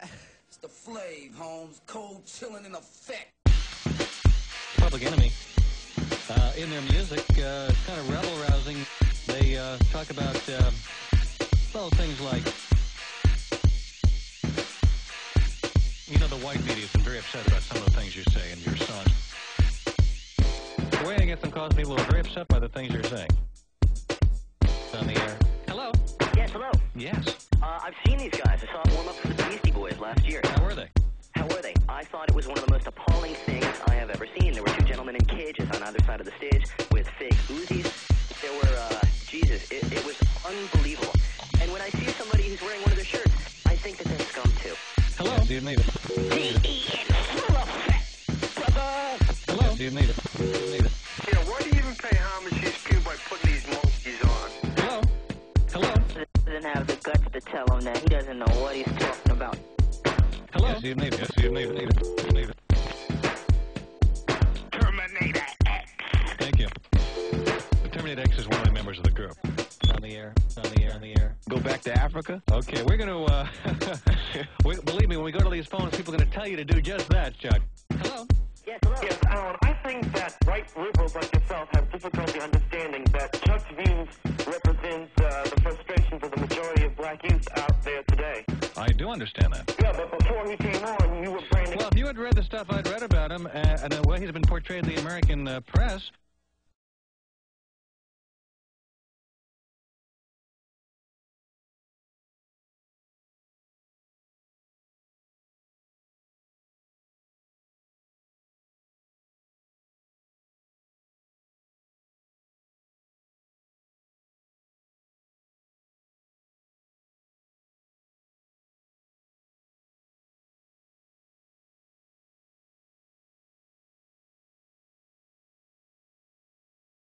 It's the Flav, Holmes. Cold chilling in effect. Public Enemy. Uh, in their music, uh, kind of rebel rousing. They uh, talk about uh, well things like you know the white media has been very upset about some of the things you say in your songs. The way I get them cause people are very upset by the things you're saying. On the air. Hello. Yes, hello. Yes. Uh, I've seen these guys. I saw them warm up for the Beastie Boys last year. How were they? How were they? I thought it was one of the most appalling things I have ever seen. There were two gentlemen in cages on either side of the stage with fake Uzis. There were, uh, Jesus, it, it was unbelievable. And when I see somebody who's wearing one of their shirts, I think that they're scum too. Hello. Steve Needham. D-E-N, full of fat, brother. Hello. Steve Needham. Steve Needham. Yeah, why do you even pay homage to these people by putting these monkeys on? Hello. Hello. Doesn't have the guts to tell him that he doesn't know what he's talking about. Hello. Yes, Steve Needham. Yes, Steve Needham. Needham. Needham. Terminator X. Thank you. The Terminator X is one of the members of the group. On the air, on the air, on the air. Go back to Africa? Okay, we're going to, uh, we, believe me, when we go to these phones, people are going to tell you to do just that, Chuck. Hello? Yes, hello. Yes, Alan, I think that right liberals like yourself have difficulty understanding that Chuck's views represent uh, the frustrations of the majority of black youth out there today. I do understand that. Yeah, but before he came on, you were branding... Well, if you had read the stuff I'd read about him uh, and the way he's been portrayed in the American uh, press,